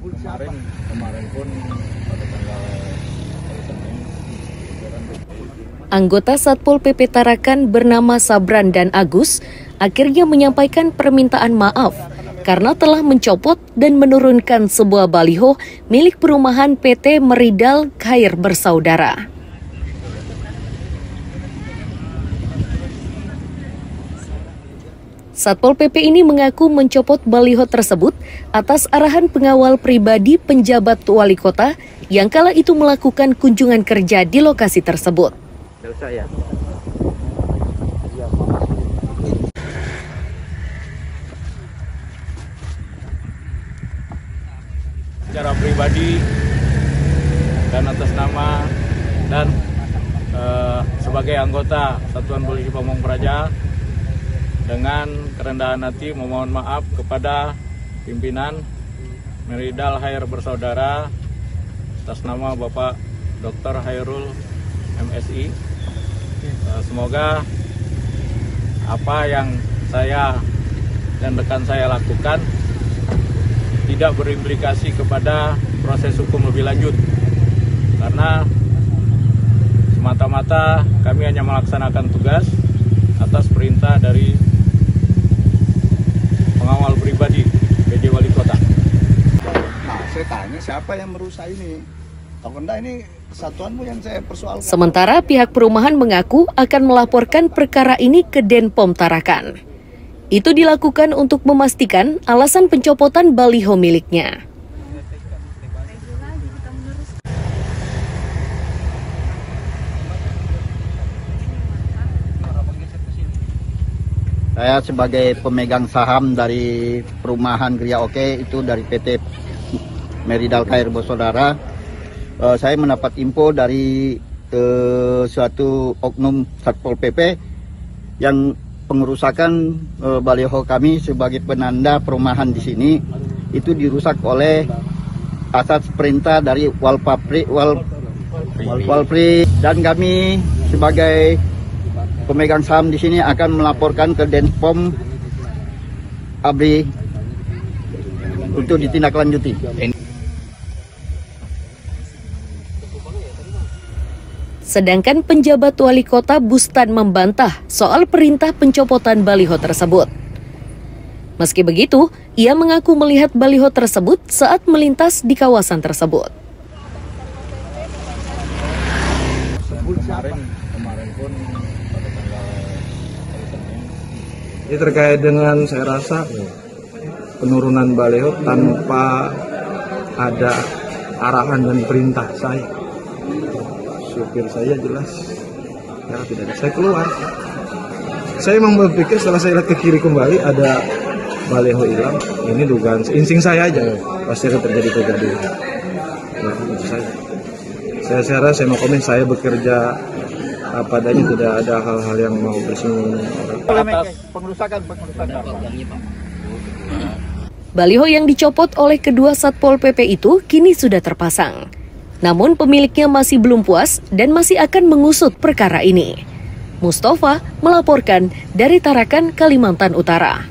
kemarin kemarin pun pada tanggal Anggota Satpol PP Tarakan bernama Sabran dan Agus akhirnya menyampaikan permintaan maaf karena telah mencopot dan menurunkan sebuah baliho milik perumahan PT Meridal Khair Bersaudara. Satpol PP ini mengaku mencopot baliho tersebut atas arahan pengawal pribadi penjabat wali kota yang kala itu melakukan kunjungan kerja di lokasi tersebut. ya. Secara pribadi dan atas nama dan eh, sebagai anggota Satuan Polisi Pamong Praja dengan kerendahan hati memohon maaf kepada pimpinan Meridal Hair Bersaudara atas nama Bapak Dr. Hairul MSI. Eh, Semoga apa yang saya dan rekan saya lakukan tidak berimplikasi kepada proses hukum lebih lanjut karena semata-mata kami hanya melaksanakan tugas atas perintah dari pengawal pribadi PJ Wali Kota. Saya tanya siapa yang merusak ini? Kalau enggak ini kesatuanmu yang saya persoalkan. Sementara pihak perumahan mengaku akan melaporkan perkara ini ke Denpom Tarakan. Itu dilakukan untuk memastikan alasan pencopotan baliho miliknya. Saya sebagai pemegang saham dari perumahan Gria Oke itu dari PT Meridal Kair Saudara. Eh, saya mendapat info dari eh, suatu oknum Satpol PP yang pengerusakan eh, baliho kami sebagai penanda perumahan di sini itu dirusak oleh atas perintah dari Walpapri Wal Walpri dan kami sebagai pemegang saham di sini akan melaporkan ke Denpom Abri untuk ditindaklanjuti. Sedangkan penjabat wali kota Bustan membantah soal perintah pencopotan baliho tersebut. Meski begitu, ia mengaku melihat baliho tersebut saat melintas di kawasan tersebut. Ini terkait dengan saya rasa penurunan baliho tanpa ada arahan dan perintah saya. Supir saya jelas ya tidak ada. Saya keluar. Saya memang berpikir setelah saya lihat ke kiri kembali ada baliho hilang. Ini dugaan insting saya aja pasti akan terjadi kegaduhan. Ya, itu saja. Saya saya rasa saya mau komen saya bekerja apa adanya tidak ada hal-hal yang mau bersinggung atas pengerusakan pengerusakan. Baliho yang dicopot oleh kedua Satpol PP itu kini sudah terpasang. Namun pemiliknya masih belum puas dan masih akan mengusut perkara ini. Mustafa melaporkan dari Tarakan, Kalimantan Utara.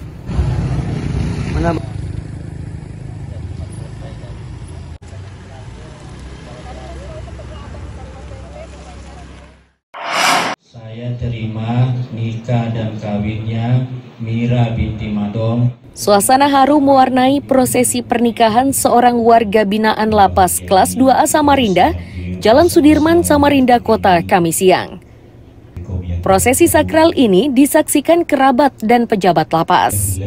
Saya terima nikah dan kawinnya Mira binti Madong Suasana haru mewarnai prosesi pernikahan seorang warga binaan lapas kelas 2A Samarinda, Jalan Sudirman, Samarinda Kota, Kami siang. Prosesi sakral ini disaksikan kerabat dan pejabat lapas.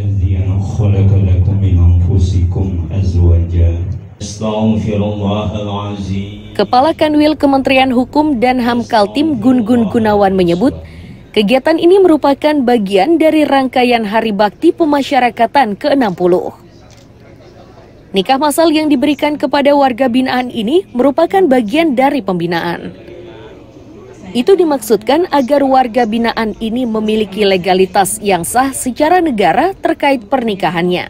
Kepala Kanwil Kementerian Hukum dan HAM Kaltim Gun Gun Gunawan menyebut, kegiatan ini merupakan bagian dari rangkaian Hari Bakti Pemasyarakatan ke-60. Nikah masal yang diberikan kepada warga binaan ini merupakan bagian dari pembinaan. Itu dimaksudkan agar warga binaan ini memiliki legalitas yang sah secara negara terkait pernikahannya.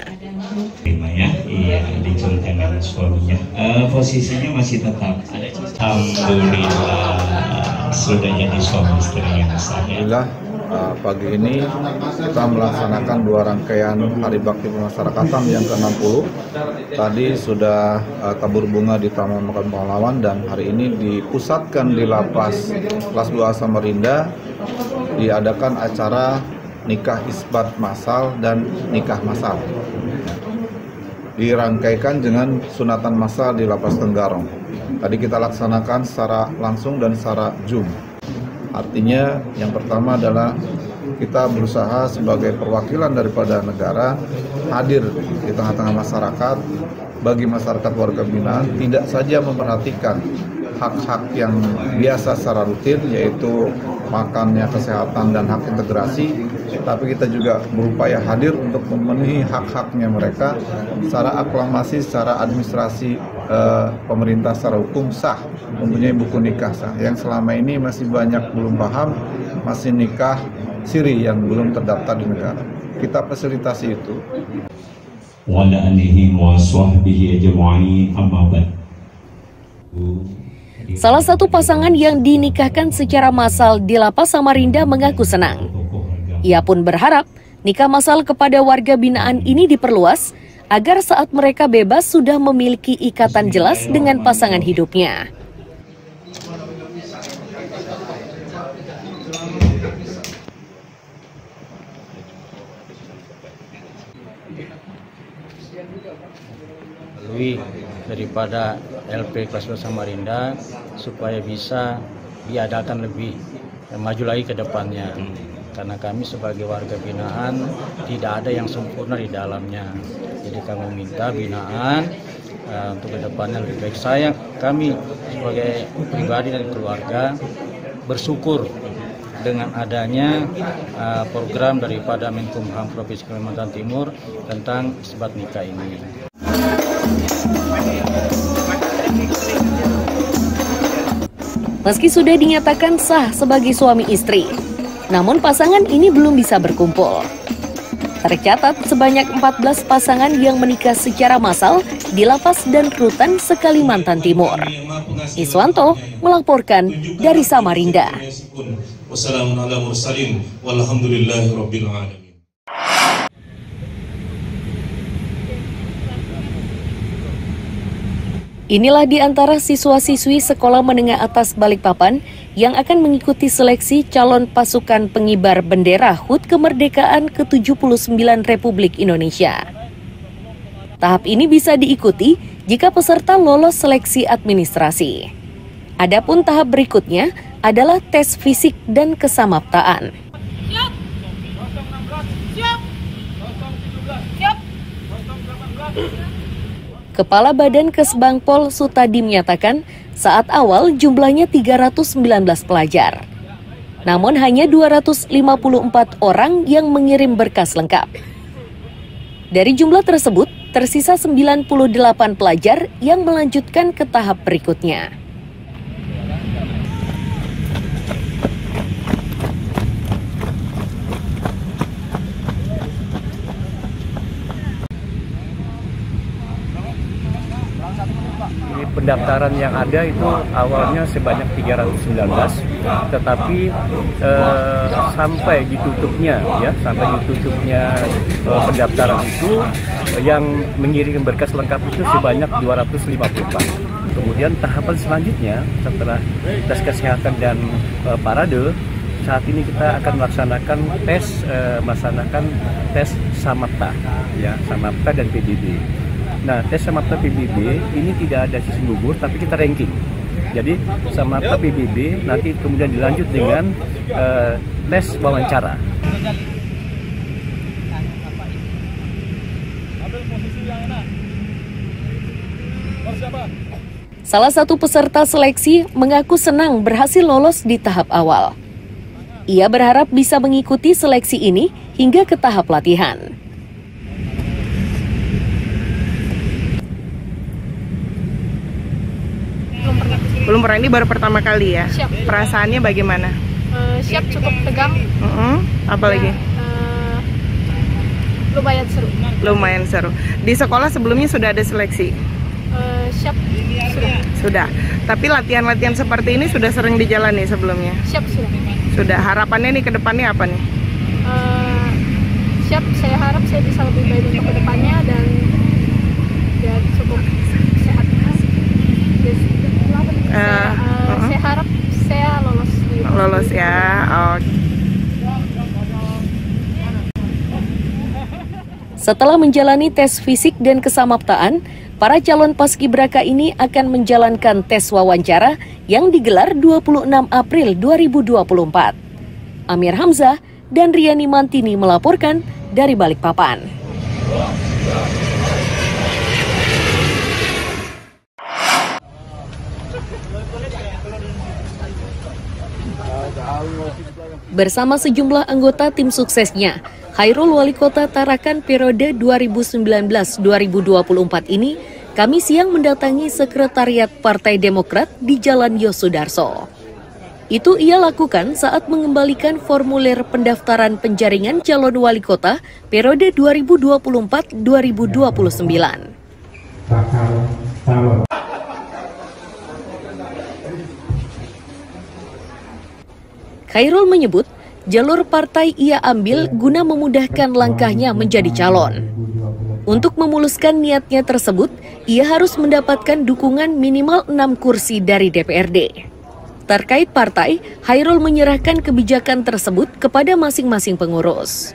Ya, iya suaminya. Eh, posisinya masih tetap. Alhamdulillah sudah jadi suami istri yang ya. Uh, pagi ini kita melaksanakan dua rangkaian Hari Bakti Pemasyarakatan yang ke-60. Tadi sudah uh, tabur bunga di Taman Makam Pahlawan dan hari ini dipusatkan di lapas kelas 2 Samarinda diadakan acara nikah isbat massal dan nikah massal. Dirangkaikan dengan sunatan massal di lapas Tenggarong. Tadi kita laksanakan secara langsung dan secara Zoom. Artinya yang pertama adalah kita berusaha sebagai perwakilan daripada negara hadir di tengah-tengah masyarakat bagi masyarakat warga binaan tidak saja memperhatikan hak-hak yang biasa secara rutin yaitu makannya kesehatan dan hak integrasi tapi kita juga berupaya hadir untuk memenuhi hak-haknya mereka secara aklamasi secara administrasi uh, pemerintah secara hukum sah mempunyai buku nikah sah. Yang selama ini masih banyak belum paham masih nikah siri yang belum terdaftar di negara. Kita fasilitasi itu. Salah satu pasangan yang dinikahkan secara massal di Lapas Samarinda mengaku senang. Ia pun berharap nikah massal kepada warga binaan ini diperluas agar saat mereka bebas sudah memiliki ikatan jelas dengan pasangan hidupnya. melalui daripada LP kelas 2 Samarinda supaya bisa diadakan lebih eh, maju lagi ke depannya. Karena kami sebagai warga binaan tidak ada yang sempurna di dalamnya jadi kami minta binaan eh, untuk ke depannya lebih baik saya kami sebagai pribadi dan keluarga bersyukur dengan adanya uh, program daripada Menkumham Provinsi Kalimantan Timur tentang sebat nikah ini. Meski sudah dinyatakan sah sebagai suami istri, namun pasangan ini belum bisa berkumpul. Tercatat sebanyak 14 pasangan yang menikah secara massal di lapas dan rutan sekalimantan Timur. Iswanto melaporkan dari Samarinda. Inilah di antara siswa-siswi sekolah menengah atas Balikpapan yang akan mengikuti seleksi calon pasukan pengibar bendera HUT kemerdekaan ke-79 Republik Indonesia. Tahap ini bisa diikuti jika peserta lolos seleksi administrasi. Adapun tahap berikutnya adalah tes fisik dan kesamaptaan. Kepala Badan Kesbangpol Sutadi menyatakan saat awal jumlahnya 319 pelajar. Namun hanya 254 orang yang mengirim berkas lengkap. Dari jumlah tersebut, tersisa 98 pelajar yang melanjutkan ke tahap berikutnya. Ini pendaftaran yang ada itu awalnya sebanyak 319, tetapi eh, sampai ditutupnya ya, sampai ditutupnya eh, pendaftaran itu yang mengirim berkas lengkap itu sebanyak 254. Kemudian tahapan selanjutnya setelah tes kesehatan dan eh, parade saat ini kita akan melaksanakan tes eh, melaksanakan tes samapta ya samapta dan PBB. Nah, tes Samapta PBB ini tidak ada sisi gugur, tapi kita ranking. Jadi Samapta PBB nanti kemudian dilanjut dengan uh, tes wawancara. Salah satu peserta seleksi mengaku senang berhasil lolos di tahap awal. Ia berharap bisa mengikuti seleksi ini hingga ke tahap latihan. Belum pernah ini baru pertama kali ya. Siap. Perasaannya bagaimana? Eh, siap cukup tegang Mm-mm. Apalagi Eh, lumayan seru lumayan seru. Di sekolah sebelumnya sudah ada seleksi. Eh, siap sudah Sudah. Tapi latihan-latihan seperti ini sudah sering dijalani sebelumnya. siap sudah Sudah harapannya nih ke depannya apa nih? Eh, siap, saya harap saya bisa lebih baik untuk ke depannya dan ya cukup. Saya, uh-uh. saya harap saya lolos di Lolos ya. Oh. Setelah menjalani tes fisik dan kesamaptaan, para calon paskibraka ini akan menjalankan tes wawancara yang digelar 26 April 2024. Amir Hamzah dan Riani Mantini melaporkan dari Balikpapan. Bersama sejumlah anggota tim suksesnya, Khairul Wali Kota Tarakan periode 2019-2024 ini kami siang mendatangi Sekretariat Partai Demokrat di Jalan Yosudarso. Itu ia lakukan saat mengembalikan formulir pendaftaran penjaringan calon wali kota periode 2024-2029. Khairul menyebut jalur partai ia ambil guna memudahkan langkahnya menjadi calon. Untuk memuluskan niatnya tersebut, ia harus mendapatkan dukungan minimal 6 kursi dari DPRD. Terkait partai, Khairul menyerahkan kebijakan tersebut kepada masing-masing pengurus.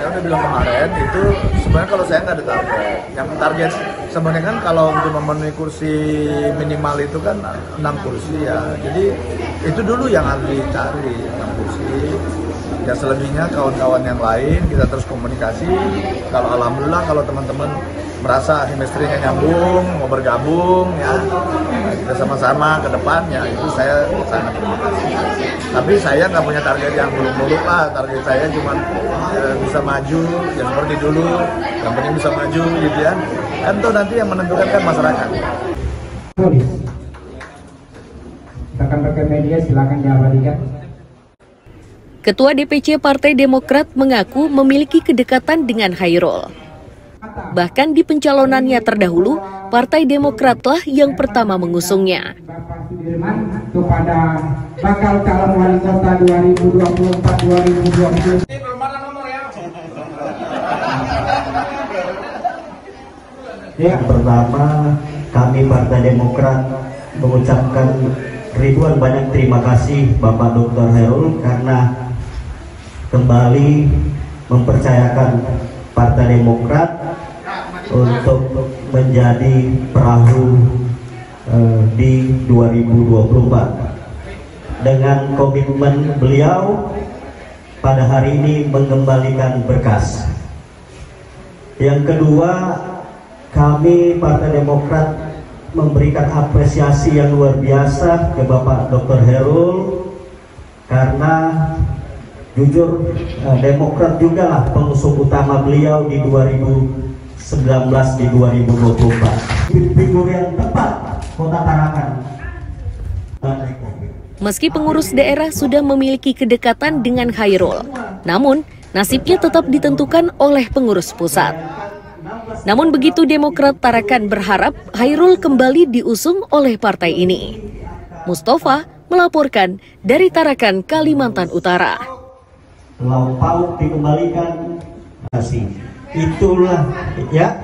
Saya udah bilang kemarin itu sebenarnya kalau saya nggak ada target. Yang target sebenarnya kan kalau untuk memenuhi kursi minimal itu kan 6 kursi ya. Jadi itu dulu yang harus dicari 6 kursi. Ya selebihnya kawan-kawan yang lain kita terus komunikasi. Kalau alhamdulillah kalau teman-teman merasa chemistry-nya nyambung mau bergabung ya. Nah, kita sama-sama ke depan ya itu saya sangat terima kasih. Tapi saya nggak punya target yang muluk-muluk lah target saya cuma eh, bisa maju ya seperti dulu. Yang penting bisa maju gitu ya. Kan itu nanti yang menentukan kan masyarakat. Rekan-rekan media silakan diabadikan. Ketua DPC Partai Demokrat mengaku memiliki kedekatan dengan Khairul. Bahkan di pencalonannya terdahulu, Partai Demokratlah yang pertama mengusungnya. Kepada bakal calon wali kota 2024-2020. Yang pertama, kami Partai Demokrat mengucapkan ribuan banyak terima kasih Bapak Dr. Herul karena kembali mempercayakan Partai Demokrat untuk menjadi perahu eh, di 2024 dengan komitmen beliau pada hari ini mengembalikan berkas yang kedua kami Partai Demokrat memberikan apresiasi yang luar biasa ke Bapak Dr. Herul karena jujur eh, Demokrat juga pengusung utama beliau di 2019 di 2024 figur yang tepat kota Tarakan Meski pengurus daerah sudah memiliki kedekatan dengan Khairul, namun nasibnya tetap ditentukan oleh pengurus pusat. Namun begitu Demokrat Tarakan berharap Khairul kembali diusung oleh partai ini. Mustafa melaporkan dari Tarakan, Kalimantan Utara. lauk pauk dikembalikan kasih itulah ya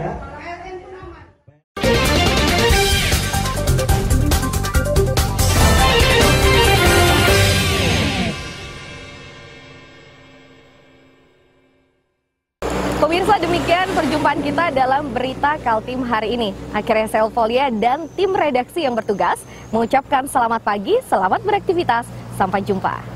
Pemirsa demikian perjumpaan kita dalam berita Kaltim hari ini. Akhirnya saya Elvolia dan tim redaksi yang bertugas mengucapkan selamat pagi, selamat beraktivitas, sampai jumpa.